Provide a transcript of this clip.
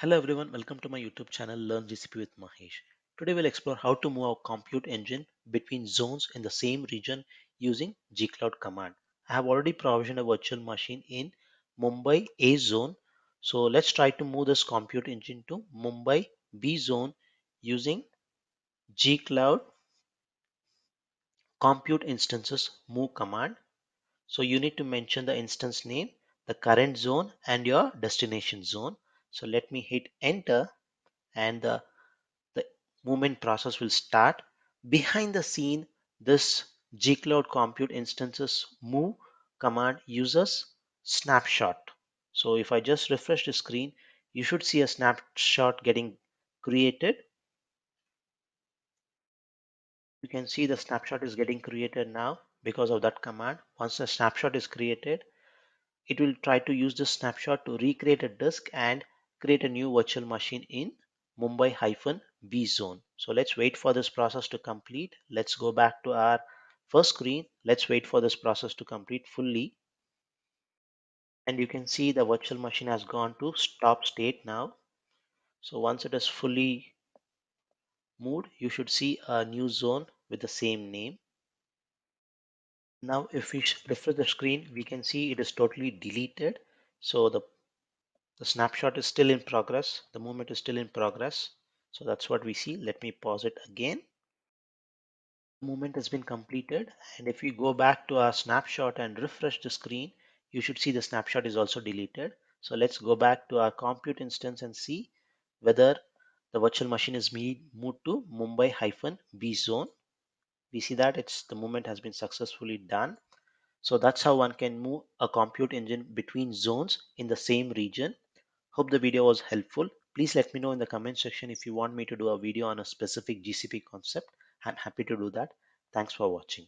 Hello everyone, welcome to my YouTube channel Learn GCP with Mahesh. Today we'll explore how to move our compute engine between zones in the same region using gcloud command. I have already provisioned a virtual machine in Mumbai A zone. So let's try to move this compute engine to Mumbai B zone using gcloud compute instances move command. So you need to mention the instance name, the current zone and your destination zone. So let me hit enter and the, the movement process will start. Behind the scene, this gcloud compute instances move command uses snapshot. So if I just refresh the screen, you should see a snapshot getting created. You can see the snapshot is getting created now because of that command. Once the snapshot is created, it will try to use this snapshot to recreate a disk and create a new virtual machine in Mumbai-B zone. So let's wait for this process to complete. Let's go back to our first screen. Let's wait for this process to complete fully. And you can see the virtual machine has gone to stop state now. So once it is fully moved, you should see a new zone with the same name. Now if we refresh the screen, we can see it is totally deleted. So the the snapshot is still in progress. The movement is still in progress. So that's what we see. Let me pause it again. Movement has been completed. And if we go back to our snapshot and refresh the screen you should see the snapshot is also deleted. So let's go back to our compute instance and see whether the virtual machine is moved to Mumbai hyphen B zone. We see that it's the movement has been successfully done. So that's how one can move a compute engine between zones in the same region Hope the video was helpful. Please let me know in the comment section if you want me to do a video on a specific GCP concept. I'm happy to do that. Thanks for watching.